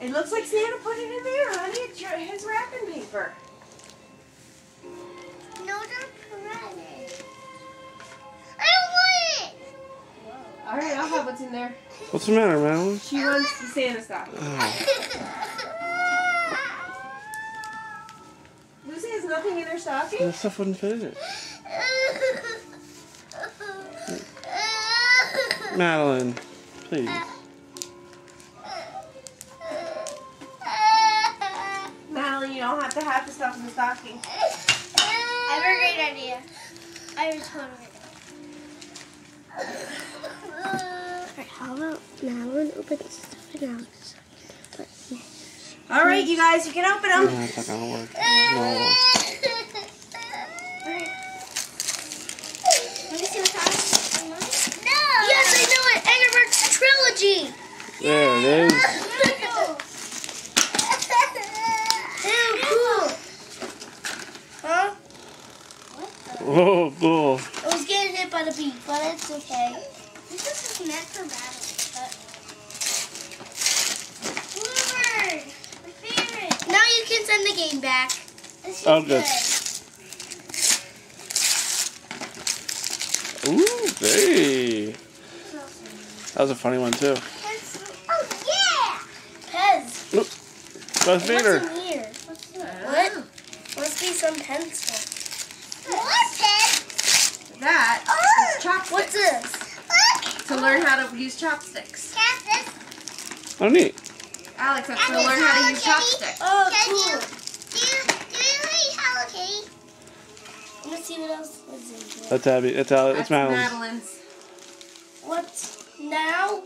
It looks like Santa put it in there, honey. It's your, his wrapping paper. No, don't put it. I don't want it. All right, I'll have what's in there. What's the matter, Madeline? She wants the Santa stocking. Lucy has nothing in her stocking. That stuff wouldn't fit in it. Madeline, please. Have to have the stuff in the stocking. I have a great idea. I have a total Alright, how about Madeline opens stuff in Alex? All right, you guys, you can open No, them. it's not gonna work. No. Let me see. No! Yes, I know it! Angry Birds Trilogy! There it is. Ew, cool! Huh? Oh, cool. Was getting hit by the but it's okay. This is meant for battle. Bluebird! My favorite! Now you can send the game back. This is Oh, good. Ooh, hey. That was a funny one, too. Oh, yeah! Pez. Darth Vader. What's in here? What? Must be some pencil. What's it? That is chopsticks. What's this? To learn how to use chopsticks. Oh, neat. Alex, that's to learn how to use chopsticks. Oh, cool. Do you, do you eat Hello Kitty? Let's see what else was in here. That's Abby. It's Alex. That's It's Madeline. Madeline's. What now?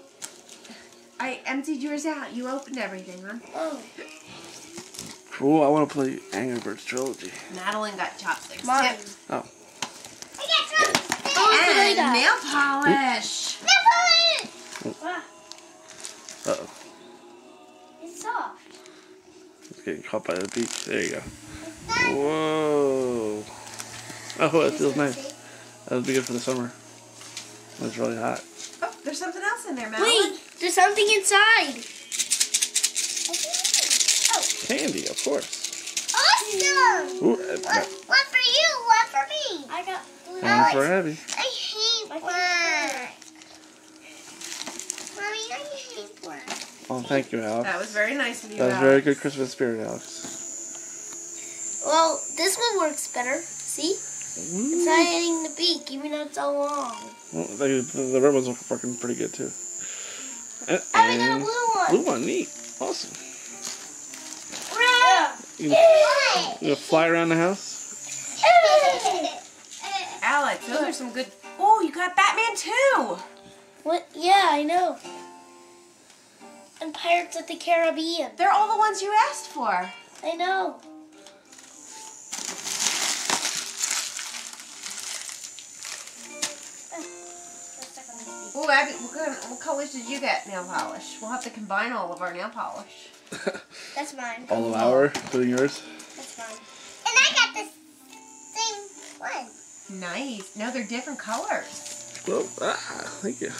I emptied yours out. You opened everything, huh? Oh, Cool. I want to play Angry Birds Trilogy. Madeline got chopsticks. mine. too. Oh. I got some. And Oh, nail polish. Ah, getting caught by the beach. There you go. Whoa. Oh, that feels nice. That would be good for the summer. It's really hot. Oh, there's something else in there, Madeline. Wait, there's something inside. Oh. Candy, of course. Awesome. Ooh, uh, One, one for you, one for me. I got blue. one for Abby. I hate one. Mommy, I hate one. Oh, thank you, Alex. That was very nice of you, That was Alex. very good Christmas spirit, Alex. Well, this one works better. See? Mm. It's not hitting the beak, even though it's so long. Well, the, the, the red ones are working pretty good too. And, I got a and blue one. blue one, neat, awesome. Yeah. You can, you gonna fly around the house? Alex, those are some good. Oh, you got Batman too. What? Yeah, I know. And Pirates of the Caribbean. They're all the ones you asked for. I know. Oh, Abby, what, kind, what colors did you get nail polish? We'll have to combine all of our nail polish. That's mine. All of our, including yours. That's mine. And I got the same one. Nice. No, they're different colors. Well, ah, thank you.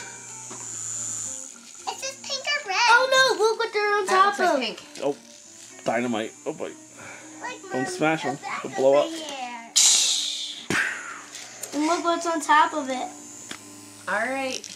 On That top looks like pink. Oh, dynamite. Oh boy. Like Don't smash them. the back They'll blow up. hair. And look what's on top of it. All right.